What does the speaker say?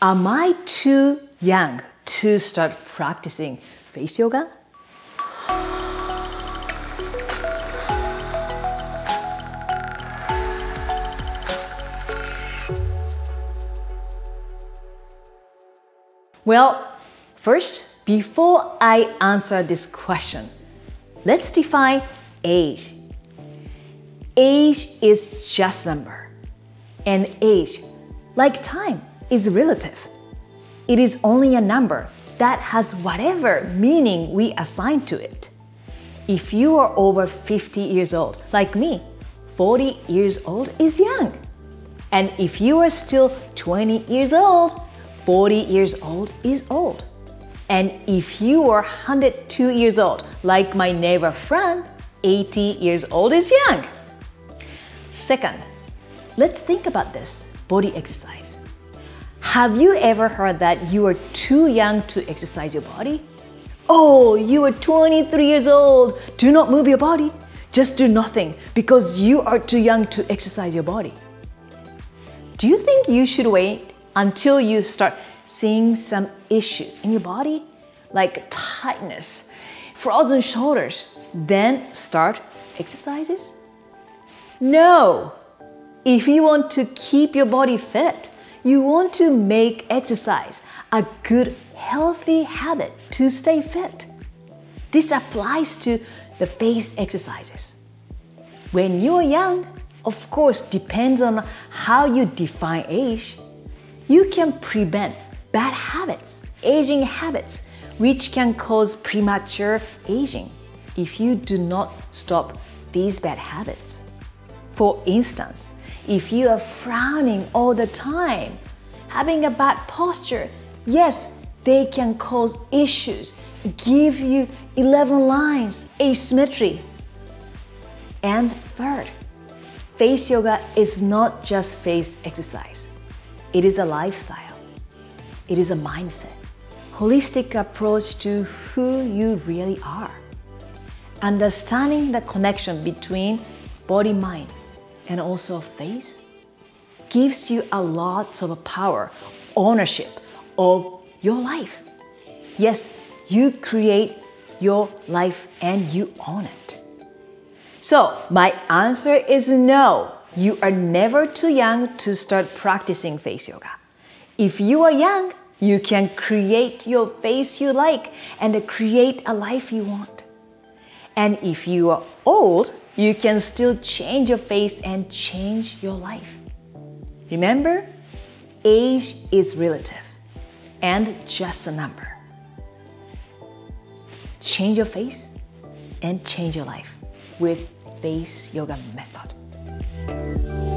Am I too young to start practicing face yoga? Well, first, before I answer this question, let's define age. Age is just number, and age, like time, is relative. It is only a number that has whatever meaning we assign to it. If you are over 50 years old, like me, 40 years old is young. And if you are still 20 years old, 40 years old is old. And if you are 102 years old, like my neighbor Fran, 80 years old is young. Second, let's think about this body exercise. Have you ever heard that you are too young to exercise your body? Oh, you are 23 years old. Do not move your body. Just do nothing because you are too young to exercise your body. Do you think you should wait until you start seeing some issues in your body, like tightness, frozen shoulders, then start exercises? No! If you want to keep your body fit, you want to make exercise a good, healthy habit to stay fit. This applies to the face exercises. When you're young, of course, depends on how you define age. You can prevent bad habits, aging habits, which can cause premature aging if you do not stop these bad habits. For instance, if you are frowning all the time, having a bad posture, yes, they can cause issues, give you 11 lines, asymmetry. And third, face yoga is not just face exercise. It is a lifestyle. It is a mindset, holistic approach to who you really are. Understanding the connection between body, mind, and also face gives you a lot of power, ownership of your life. Yes, you create your life and you own it. So, my answer is no. You are never too young to start practicing face yoga. If you are young, you can create your face you like and create a life you want. And if you are old, you can still change your face and change your life. Remember, age is relative and just a number. Change your face and change your life with face yoga method.